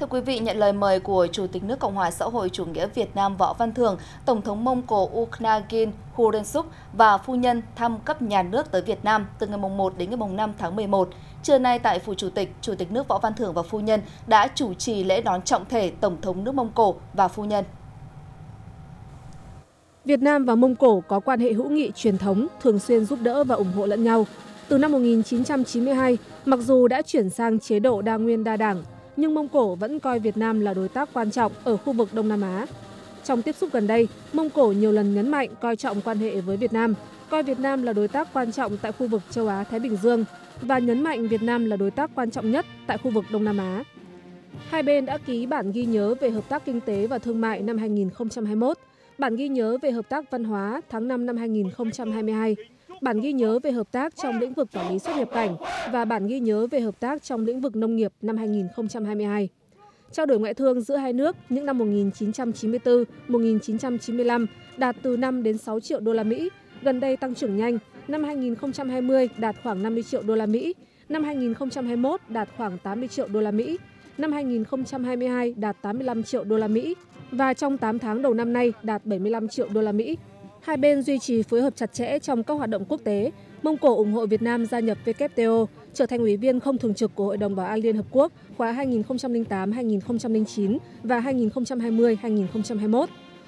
Thưa quý vị, nhận lời mời của Chủ tịch nước Cộng hòa xã hội chủ nghĩa Việt Nam Võ Văn Thưởng, Tổng thống Mông Cổ Ukhnagin Khurelsukh và phu nhân thăm cấp nhà nước tới Việt Nam từ ngày 1 đến ngày 5 tháng 11. Trưa nay tại Phủ Chủ tịch, Chủ tịch nước Võ Văn Thưởng và phu nhân đã chủ trì lễ đón trọng thể Tổng thống nước Mông Cổ và phu nhân. Việt Nam và Mông Cổ có quan hệ hữu nghị truyền thống, thường xuyên giúp đỡ và ủng hộ lẫn nhau. Từ năm 1992, mặc dù đã chuyển sang chế độ đa nguyên đa đảng, nhưng Mông Cổ vẫn coi Việt Nam là đối tác quan trọng ở khu vực Đông Nam Á. Trong tiếp xúc gần đây, Mông Cổ nhiều lần nhấn mạnh coi trọng quan hệ với Việt Nam, coi Việt Nam là đối tác quan trọng tại khu vực châu Á-Thái Bình Dương và nhấn mạnh Việt Nam là đối tác quan trọng nhất tại khu vực Đông Nam Á. Hai bên đã ký bản ghi nhớ về hợp tác kinh tế và thương mại năm 2021, bản ghi nhớ về hợp tác văn hóa tháng 5 năm 2022, bản ghi nhớ về hợp tác trong lĩnh vực quản lý xuất nhập cảnh và bản ghi nhớ về hợp tác trong lĩnh vực nông nghiệp năm 2022. Trao đổi ngoại thương giữa hai nước những năm 1994-1995 đạt từ 5 đến 6 triệu đô la Mỹ, gần đây tăng trưởng nhanh, năm 2020 đạt khoảng 50 triệu đô la Mỹ, năm 2021 đạt khoảng 80 triệu đô la Mỹ, năm 2022 đạt 85 triệu đô la Mỹ và trong 8 tháng đầu năm nay đạt 75 triệu đô la Mỹ. Hai bên duy trì phối hợp chặt chẽ trong các hoạt động quốc tế. Mông Cổ ủng hộ Việt Nam gia nhập WTO, trở thành ủy viên không thường trực của Hội đồng Bảo an Liên Hợp Quốc khóa 2008-2009 và 2020-2021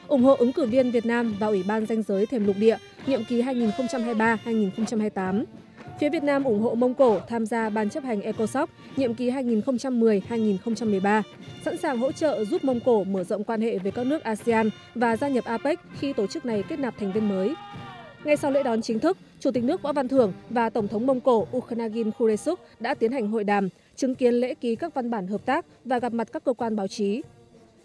ủng hộ ứng cử viên Việt Nam vào Ủy ban danh giới thềm lục địa nhiệm kỳ 2023-2028. Phía Việt Nam ủng hộ Mông Cổ tham gia Ban chấp hành ECOSOC nhiệm kỳ 2010-2013, sẵn sàng hỗ trợ giúp Mông Cổ mở rộng quan hệ với các nước ASEAN và gia nhập APEC khi tổ chức này kết nạp thành viên mới. Ngay sau lễ đón chính thức, Chủ tịch nước Võ Văn Thưởng và Tổng thống Mông Cổ Ukhnagin Khuresuk đã tiến hành hội đàm, chứng kiến lễ ký các văn bản hợp tác và gặp mặt các cơ quan báo chí.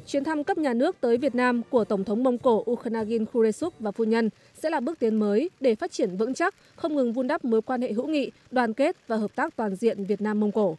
Chuyến thăm cấp nhà nước tới Việt Nam của Tổng thống Mông Cổ Ukhnagin khuresuk và phu nhân sẽ là bước tiến mới để phát triển vững chắc, không ngừng vun đắp mối quan hệ hữu nghị, đoàn kết và hợp tác toàn diện Việt Nam-Mông Cổ.